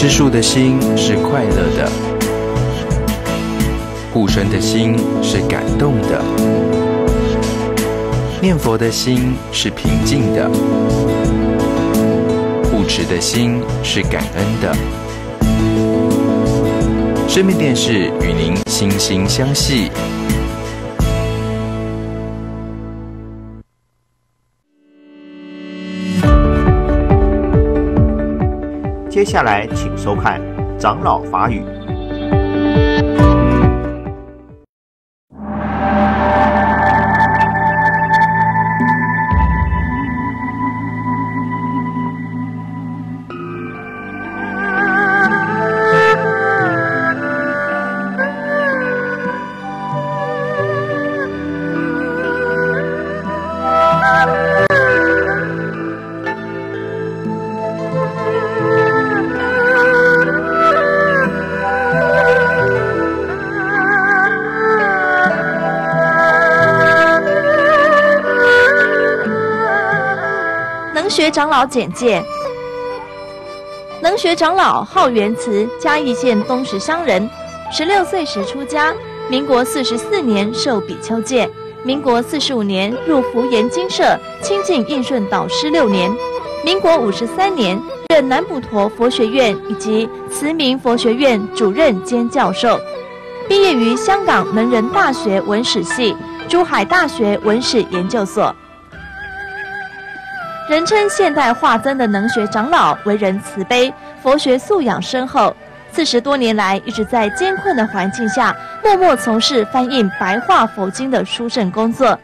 吃素的心是快乐的，护身的心是感动的，念佛的心是平静的，护持的心是感恩的。生命电视与您心心相系。接下来，请收看《长老法语》。长老简介：能学长老号元慈，嘉义县东石乡人，十六岁时出家，民国四十四年受比丘戒，民国四十五年入福严精舍亲近应顺导师六年，民国五十三年任南普陀佛学院以及慈明佛学院主任兼教授，毕业于香港能仁大学文史系、珠海大学文史研究所。人称现代化僧的能学长老，为人慈悲，佛学素养深厚。四十多年来，一直在艰困的环境下，默默从事翻印白话佛经的书证工作。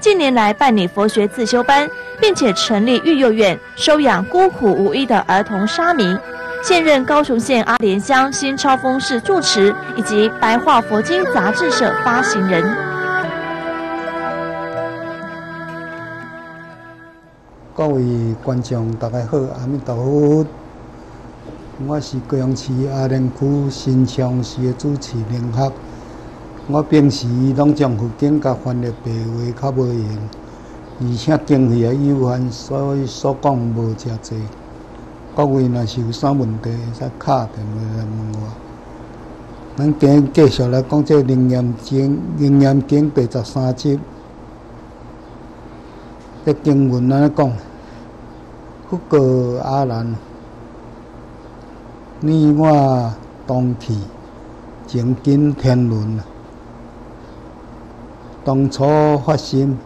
近年来办理佛学自修班，并且成立育幼院，收养孤苦无依的儿童沙弥。现任高雄县阿莲乡新超峰市住持，以及白话佛经杂志社发行人。各位观众，大家好，阿弥陀佛。我是高雄市阿莲区新昌市的主持人学。我平时拢将佛经甲翻译白话较无闲，而且经费也有限，所以所讲无遮济。各位若是有啥问题，会使敲电话来问我。咱今继续来讲这《楞严经》《楞严经》第十三集。这经文安尼讲？不过阿难，你我同去前进天伦，当初发心，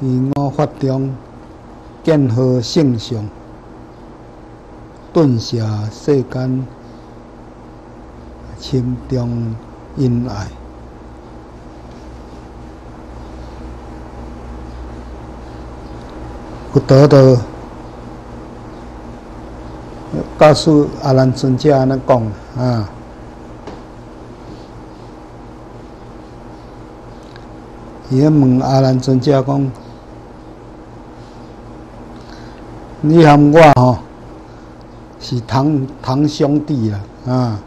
与我发中见好圣相，顿下世间心中恩爱。不得到。告诉阿兰尊者安尼讲啊，伊咧问阿兰尊者讲：你含我吼是堂堂兄弟啦啊，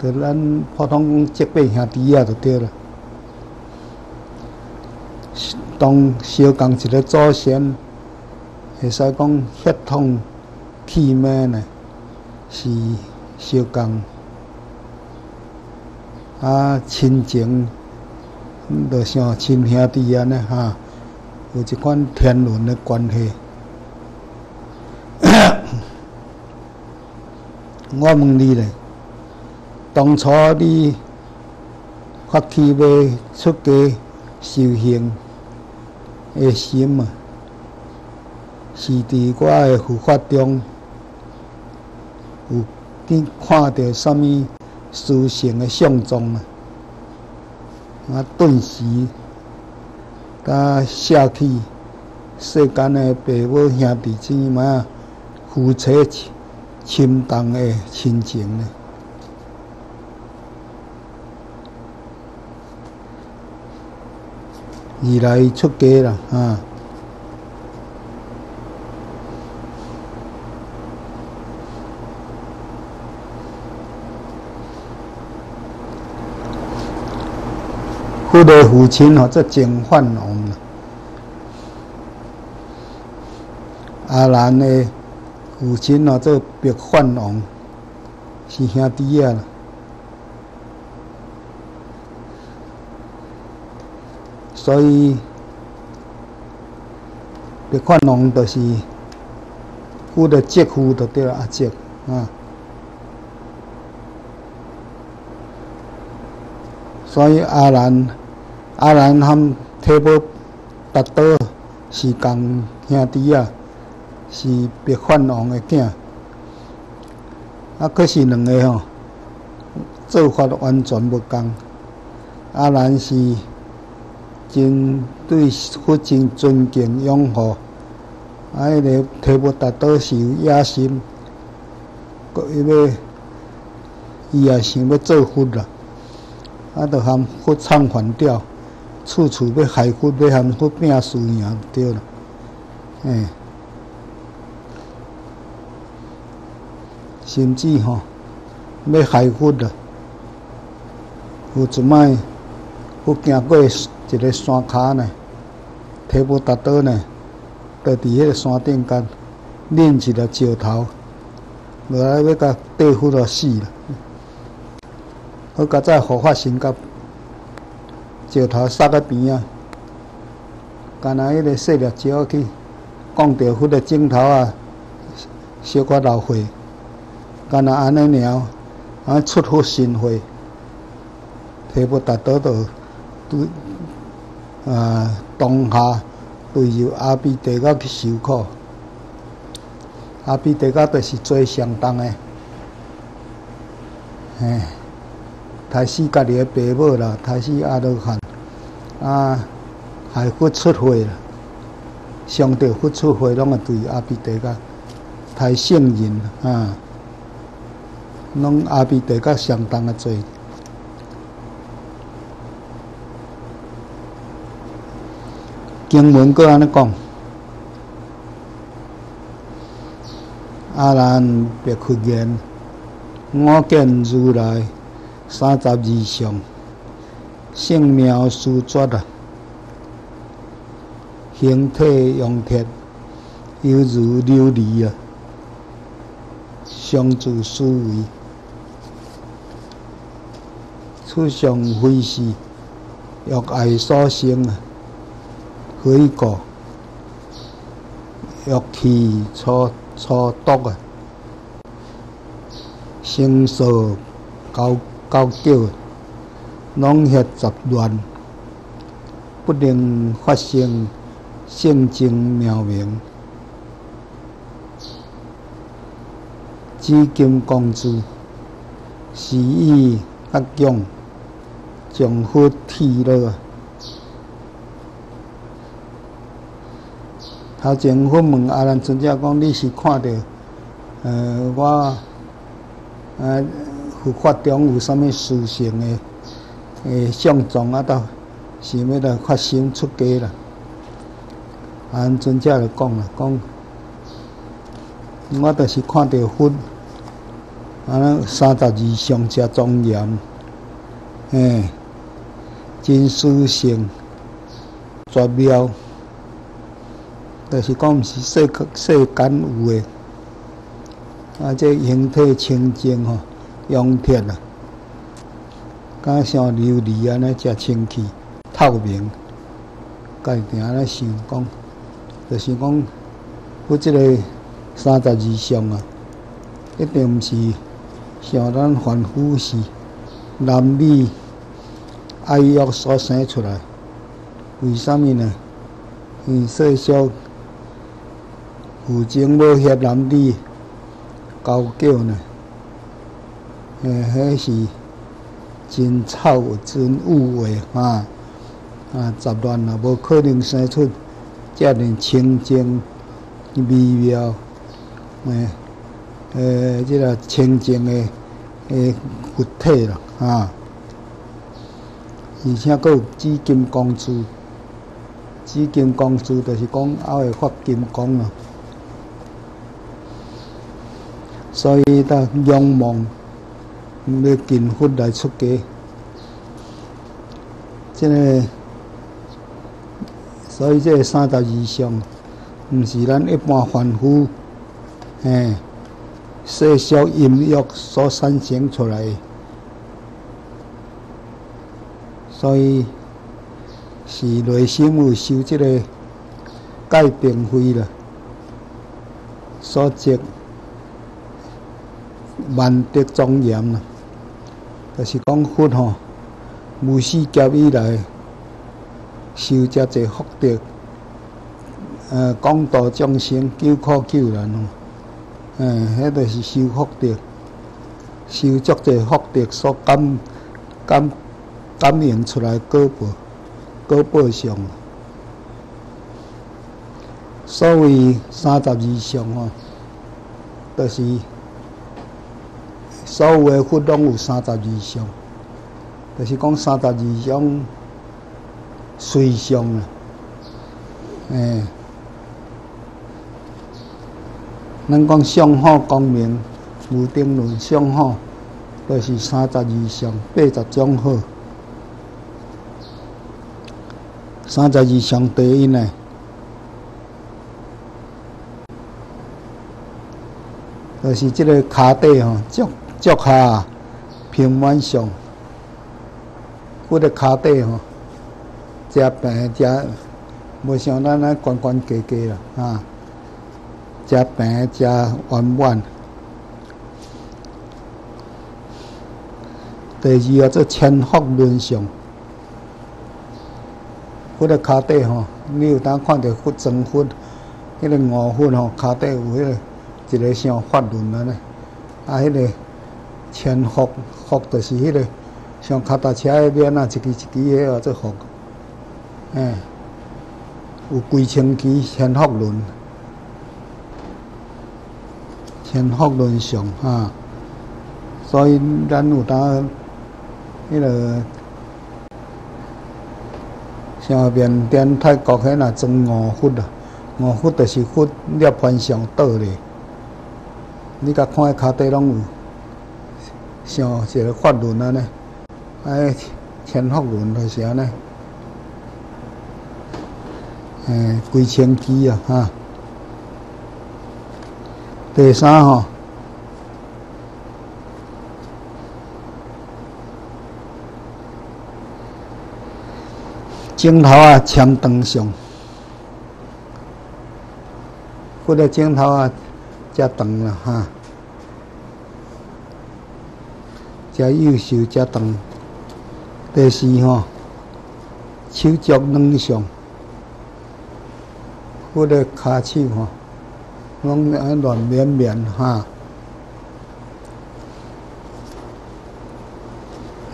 着咱普通结拜兄弟啊，就对了。当相共一个祖先，会使讲血统体面呢，是相共啊亲情，就像亲兄弟安尼哈，有一款天伦的关系。我问你咧，当初你发起要出家修行？的心啊，是伫我的佛法中有见看到什物殊胜的相状啊！啊，顿时甲舍弃世间的爸母兄弟姊妹、夫妻亲重的亲情呢？而来出家啦，啊！父的父亲吼，这真犯难啦。阿兰的父亲啊做白饭王，是兄弟啊。所以白饭王就是夫的姐夫，就对了阿姐啊。所以阿兰阿兰和提波达多是共兄弟啊，是白饭王的囝。啊，可是两个吼做法完全无共。阿兰是真对佛真尊敬拥护，啊，迄个提波达多是有野心，伊要伊也想要做佛啦。啊，著含佛唱反调，处处要害佛，要含佛拼输赢，对啦，哎，甚至吼要害佛啦。有一摆，我行过一个山骹呢，提不达倒呢，就伫迄个山顶间拎一个石头，落来要甲对付了死了。我较早护法神甲石头撒在边啊，干那迄个细粒石去讲着迄个镜头啊，小可老血，干那安尼尔，啊出乎神血，提不达倒倒对啊当下对住阿比地甲去受苦，阿比地甲就是最相当诶，嘿。杀死家己的爸母啦，杀死阿罗汉，啊，还佛出会啦，上帝佛出会，拢会对阿毗地甲太圣人啊，拢阿毗地甲相当的罪。经文搁安尼讲，阿难别屈言，我见如来。三十二相，性妙殊绝啊！形体用铁，犹如琉璃啊！相助思维，此相非是欲爱所生啊！非过欲气错错毒啊！生受高。高叫，拢遐杂乱，不能发生性情妙明。紫金公主，是以发强，将佛剃落。头前我问阿兰尊者讲，你是看到，呃，我，呃。佛法中有啥物殊胜的诶相状啊？到想要来发心出家啦。安尊者就讲啦，讲我著是看到佛，啊，三十二相遮庄严，诶，真殊胜，绝妙，就是讲毋是世世间有诶，啊，这形体清净吼。用铁啊，敢像琉璃安尼，遮清气透明。家己安尼想讲，就是讲，我即个三十二相啊，一定毋是像咱凡夫是男女爱欲所生出来。为什么呢？因世俗，有情无遐男女高叫呢？诶，迄是真臭、真污秽啊！啊，杂乱啊，无可能生出遮尔清净、美妙诶诶，即个清净诶诶物体啦啊！而且佫有紫金光珠，紫金光珠就是讲还会发金光啊，所以他仰望。要见佛来出家，即个，所以即个三十二相，毋是咱一般凡夫，嘿，世俗音乐所产生出来，所以是内心有受即个改变会了，所积万德庄严啦，就是讲佛吼，无始劫以来修遮济福德。呃，广度众生，救苦救难哦。嗯，迄著是修福德，修足者福德所感感感应出来果报果报上。所谓三十二相哦，著是所有诶佛拢有三十二相，著是讲三十二相随相啊，诶。咱讲相好光明，无定论相好，都是三十二相八十种好。三十二相第一呢，就是即个骹底吼，脚脚下平满相，我的脚底吼，食平食，无像咱那悬悬低低啦，啊。食平食圆满。第二个，做千福轮相。佛个骹底吼，你有当看到佛真佛，迄个五佛吼，骹底有迄个一个像法轮安尼，啊，迄个千福福就是迄个像脚踏车迄边啊，一支一支迄个做福，哎，有几千支千福轮。天福轮上哈，所以咱有当迄个像缅甸泰国迄那装五佛啊，五佛就是佛涅盘上倒咧。你甲看骹底拢有像一个法轮安尼，哎，天福轮就是安尼，诶，几千支啊哈。第三吼，镜头啊，签灯上，或者镜头啊，加长了哈，加优秀加长。第四吼，手脚两上，或者骹手吼。拢软软绵绵哈，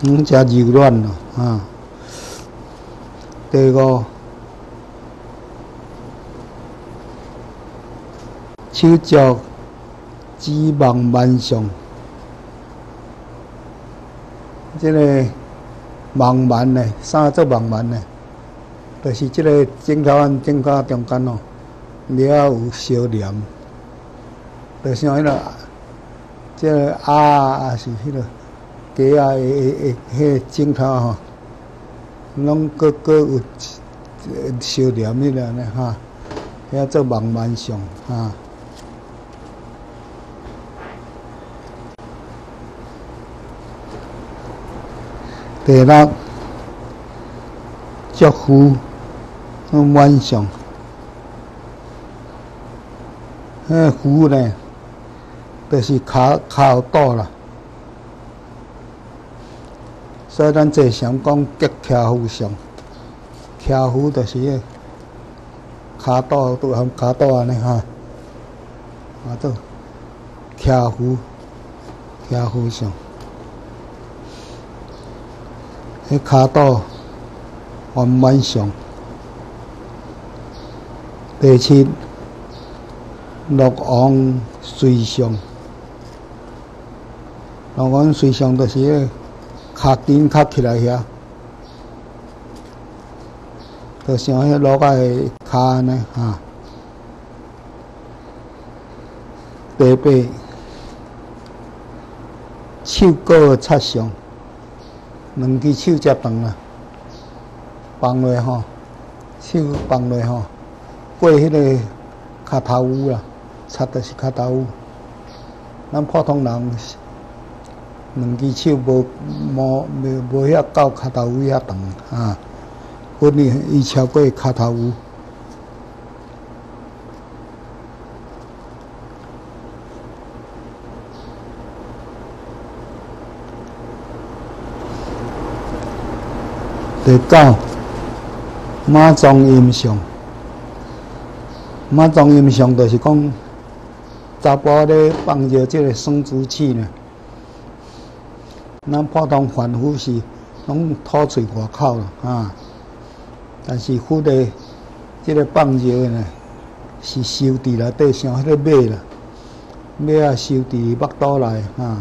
嗯，加柔软了哈。第五，手脚指望万上，这个网蛮呢，啥做网蛮呢？就是即个镜头安镜头中间哦，了有小念。就像迄个，即个啊，也是迄个鸡啊，诶诶诶，迄镜头吼，拢个个有小念迄个呢哈，遐做望万象哈。第六，祝福，万象，迄福呢？就是骹骹倒啦，所以咱最常讲吉徛夫相，徛夫就是迄骹倒拄含骹倒安尼哈，啊做徛夫，徛夫相，迄骹倒圆满相，第七六王随相。我阮随上就是迄卡顶卡起来遐，就像迄落个卡安尼哈。第八，手骨擦伤，两只手遮长啊，放落吼，手放落吼，过迄个骹头乌啦，擦的是骹头乌。咱普通人两只手无无无无遐到骹头乌遐长啊，阮呢伊超过骹头乌。第九，马庄音相。马庄音相就是讲，查甫咧放着即个生殖器呢。咱普通凡夫是拢吐嘴外口啦，啊！但是富的即个放尿呢，是收伫内底，像迄个马啦，马啊收伫腹肚内，啊，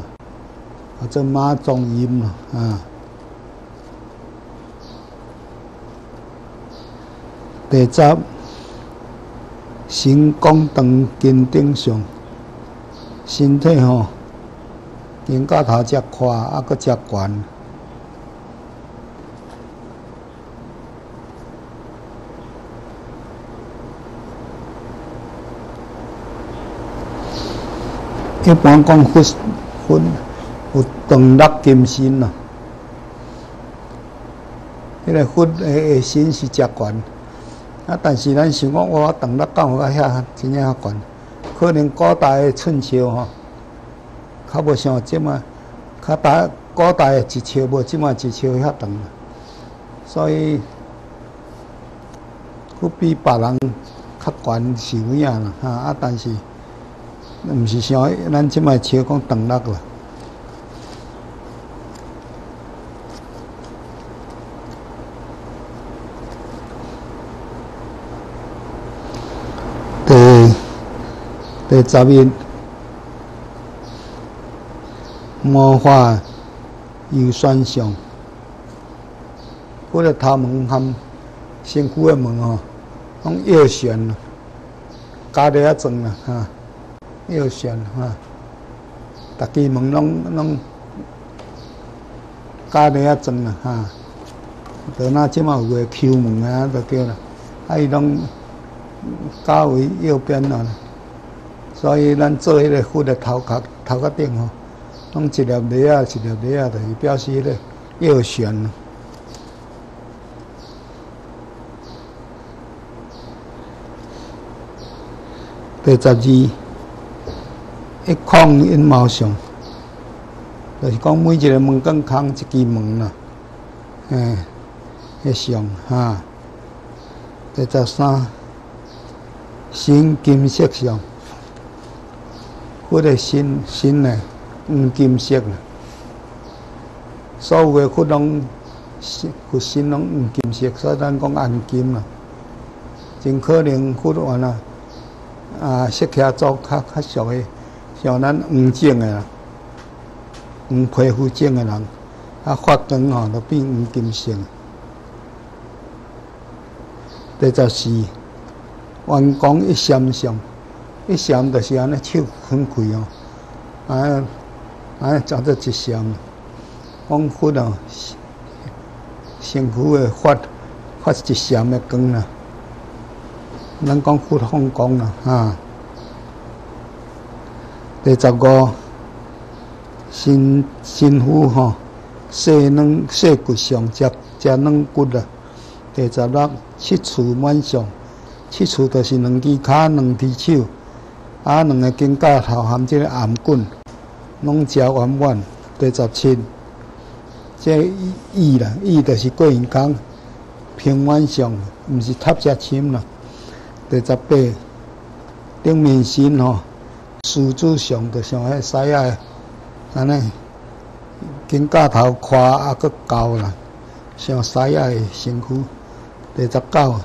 或者马庄音啦，啊。第十，心功长筋顶上，身体吼，肩胛头遮宽，啊，搁遮悬。一般讲腹腹有长六金身呐，迄个腹诶心是遮悬。啊！但是咱想讲，我长到到啊遐真正较悬，可能古代的寸尺吼，较无像即嘛，较大古代的一尺无即嘛一尺遐长，所以，佫比别人较悬是有影啦，哈！啊，但是，毋是像咱即卖尺讲长落啦。第十一，魔化有选项，我个头毛含身躯个毛吼，拢腰旋了，加得啊。长了哈，腰旋哈，逐支毛拢拢加得啊长了哈，到那即马有个 Q 毛啊，就叫啦，啊伊拢加为右边了。所以，咱做迄个佛的头壳、头壳顶吼，拢一粒粒啊，一粒粒啊，就是表示迄个腰旋。第十二，一孔阴毛上，就是讲每一个门根空一支门啦，嗯，迄上哈。第十三，新金色上。骨的心心呢，黄金色啦，所有的骨拢心骨心拢黄金色，所以咱讲黄金啦，真可能骨完啦，啊，色起做较较俗的，像咱黄种的啦，黄皮肤种的人，啊，发光吼都变黄金色。第十四，弯光一闪上。一闪就是安尼手很开哦，啊啊，照做一闪，光发哦，身躯的发发一闪的光啦，咱讲发放光啦，哈。第十五，身身躯吼，细软细骨上，加加软骨啦。第十六，七处满上，七处就是两只脚，两只手。啊，两个肩胛头含即个颔棍，拢食圆圆。第十七，即意啦，意就是过年讲平安上，毋是塔遮深啦。第十八，顶面身吼，狮子上就像迄狮仔，安尼肩胛头宽啊，佫高啦，像狮仔的身躯。第十九，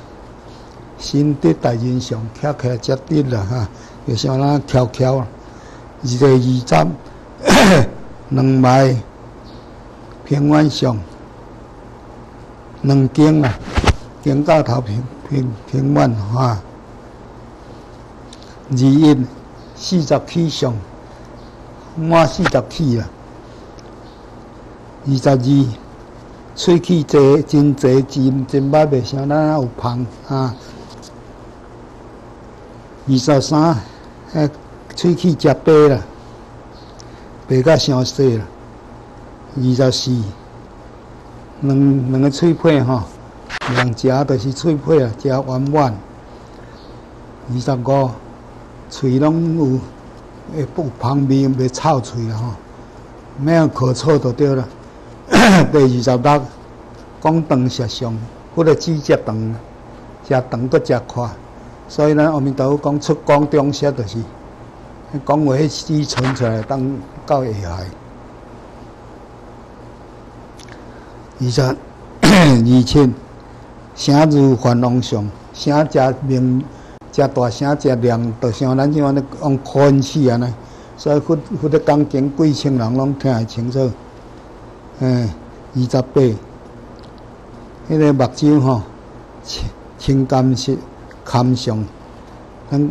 身体大人上，徛起来才直啦哈。就像咱翘翘，二个二十，两脉平稳上，两肩啊，肩胛头平平平稳哈。二一四十起上，满四十起啊。二十二，喙齿侪真侪真真歹，袂像咱有胖啊。二十三，迄喙齿食白啦，白甲伤细啦。二十四，两两个喙皮吼，两只著是喙皮啊，食圆圆。二十五，喙拢有会不旁边袂臭喙啦吼，免咳嗽就对了。第二十六，讲长食上，或者只食长，食长搁食快，所以咱阿弥陀佛讲出光中舌，就是讲话迄字传出来当到下海。二十二七，声如梵王上，声食明。食大声，食亮，就像咱即款咧用宽气安尼，所以佛佛咧讲经，几千人拢听会清楚。嗯，二十八，迄个目睭吼，青青甘色，堪上。咱，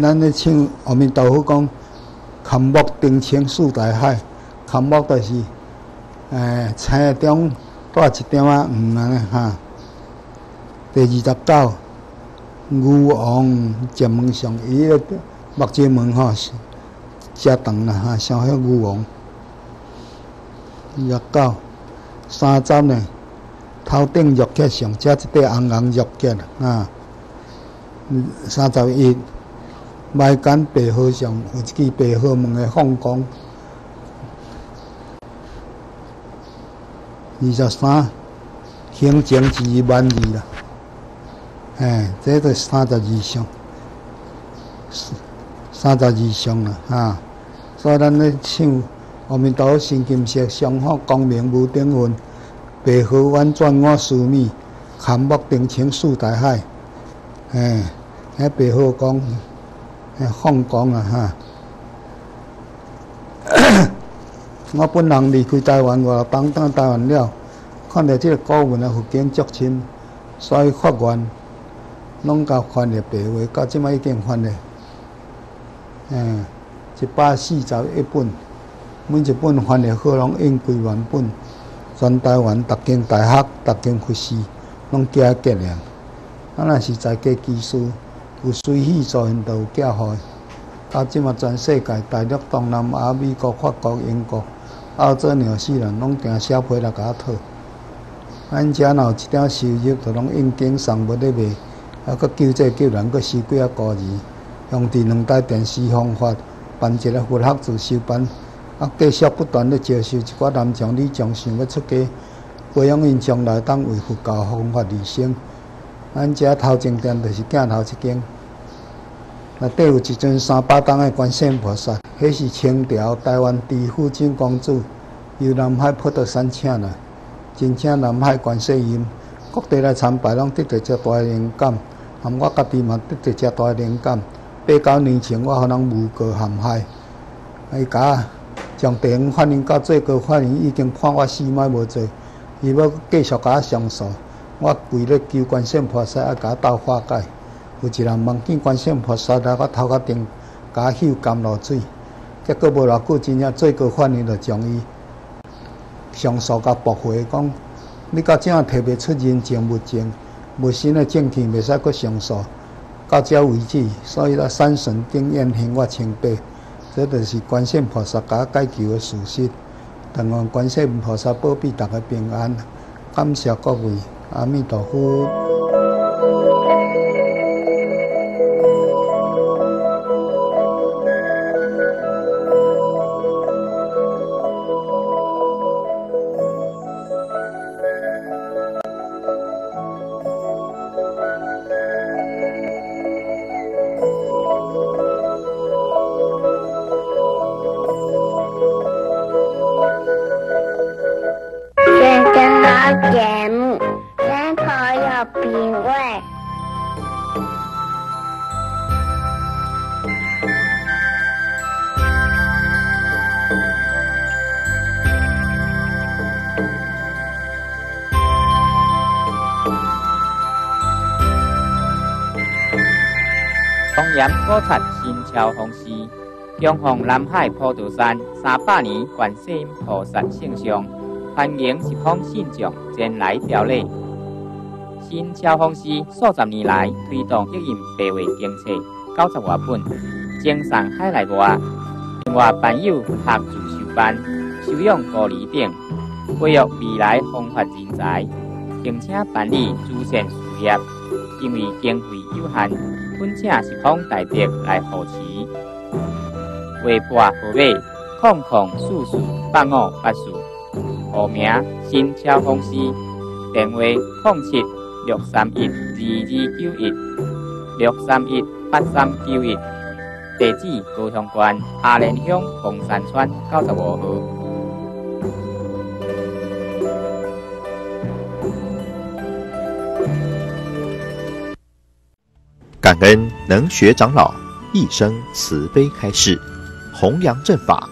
咱咧唱阿弥陀佛讲，堪木定清四大海，堪木就是，诶，青中带一点仔黄安尼哈。第二十九。牛王接门上，伊个目睭门吼，食长啦哈，像迄牛王。十九，三十呢，头顶玉脚上，遮一块红红玉脚啦啊。三十一，眉间白鹤上有一支白鹤门的放光。二十三，行情是万二啦。哎，这都三十二相，三十二相啦，啊！所以咱咧唱阿弥陀心金色，相好光明无顶云，白河婉转我思密，坎木定情四大海。哎，迄白河讲，哎放光啊哈！我本人离开台湾外，当当台湾了，看到这个古文啊，福建足亲，所以发愿。拢甲翻译白话，到即摆已经翻译，嗯，一百四十一本，每一本翻译好，拢印几万本，全台湾逐间大学、逐间学士，拢寄结了。啊，若是在家技术有随喜所因，都有寄互。到即摆全世界，大陆、东南亚、美国、法国、英国、澳洲、纽西兰，拢订小批来甲我讨。咱遮若有一点收入，就拢应景送物咧卖。啊，搁救济救人，搁收几啊高字，用伫两台电视方法办一个佛学自修班，啊，继续不断咧招收一寡男将女将想要出家，培养因将来当为佛教方法而生。咱遮头前殿就是镜头一间，内底有一尊三百担的观世菩萨，迄是清朝台湾第富金公主由南海普陀山请来，真请南海观世音各地来参拜，拢得到遮大灵感。含我家己嘛得着遮大灵感。八九年前，我互人诬告陷害，伊甲从地方法院到最高法院已经判我四摆无罪，伊要继续甲我上诉。我跪咧求观世菩萨，啊，甲我斗化解。有一人梦见观世菩萨来我头壳顶，甲我秀甘露水。结果无偌久，真正最高法院就将伊上诉甲驳回，讲你到怎啊提袂出人情物证？无新的证据，袂使阁上诉，到遮为止。所以咧，三审定验行我清白，这就是观世菩萨甲解救的事实。但愿观世菩萨保庇大家平安，感谢各位，阿弥陀佛。古刹新桥风师，供奉南海普陀山三百年观世音菩萨圣像，欢迎一方信众前来朝礼。新超风师数十年来推动一印白话经册九十外本，精送海内外。另外，办有学自修班，修养高二等，培育未来风发人才，并且办理慈善事业。因为经费有限，恳请是方大德来扶持。微博号码：空空四四八五八四，户名：新超公司，电话：零七六三一二二九一六三一八三九一。地址：高雄县阿莲乡凤山村九十五号。感恩能学长老一生慈悲开示，弘扬正法，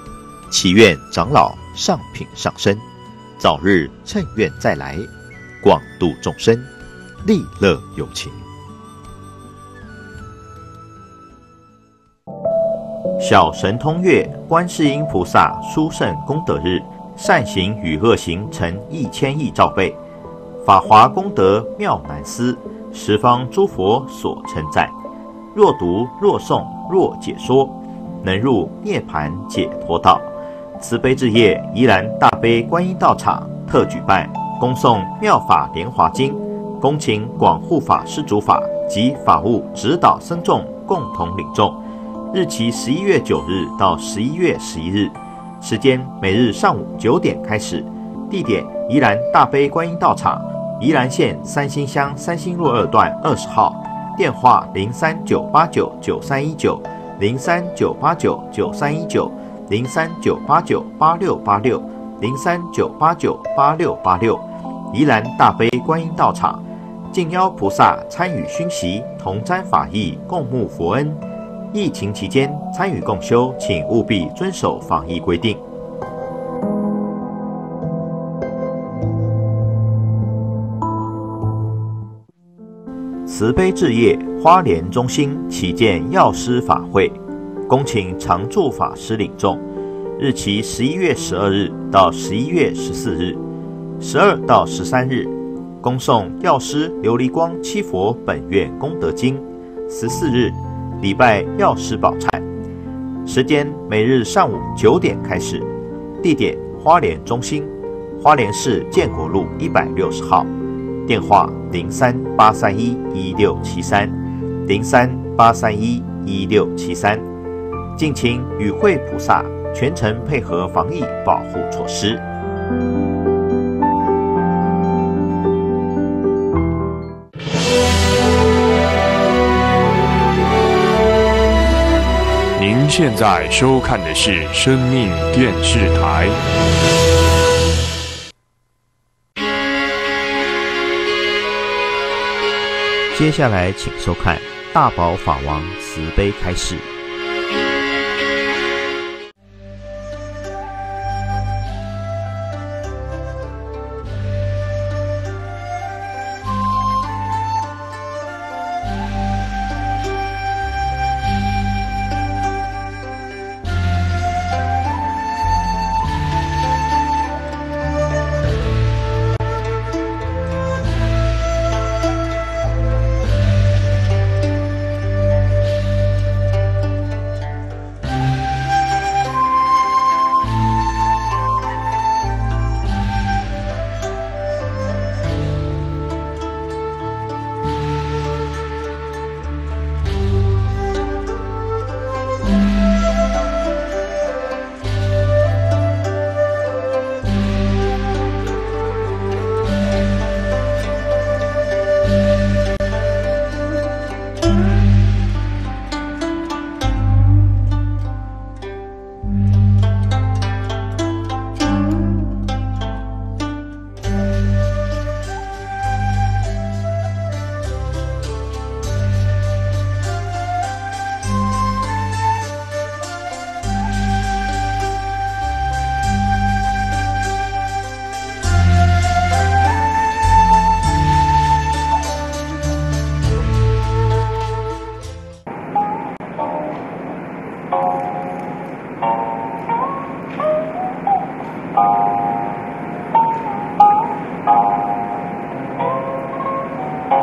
祈愿长老上品上身，早日趁愿再来，广度众生，利乐有情。小神通月，观世音菩萨殊胜功德日，善行与恶行成一千亿兆倍，法华功德妙难思，十方诸佛所称赞。若读若诵若解说，能入涅盘解脱道。慈悲之夜，宜兰大悲观音道场特举办恭诵妙法莲华经，恭请广护法师主法及法务指导僧众共同领众。日期十一月九日到十一月十一日，时间每日上午九点开始，地点宜兰大悲观音道场，宜兰县三星乡三星路二段二十号，电话零三九八九九三一九零三九八九九三一九。零三九八九八六八六零三九八九八六八六，宜兰大悲观音道场，敬邀菩萨参与熏习，同沾法益，共沐佛恩。疫情期间参与共修，请务必遵守防疫规定。慈悲置业花莲中心旗舰药师法会，恭请常住法师领众。日期十一月十二日到十一月十四日，十二到十三日，恭送药师琉璃光七佛本愿功德经。十四日。礼拜药师宝忏，时间每日上午九点开始，地点花莲中心，花莲市建国路一百六十号，电话零三八三一一六七三，零三八三一一六七三，敬请与会菩萨全程配合防疫保护措施。您现在收看的是生命电视台。接下来，请收看大宝法王慈悲开示。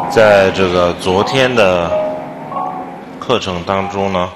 在这个昨天的课程当中呢。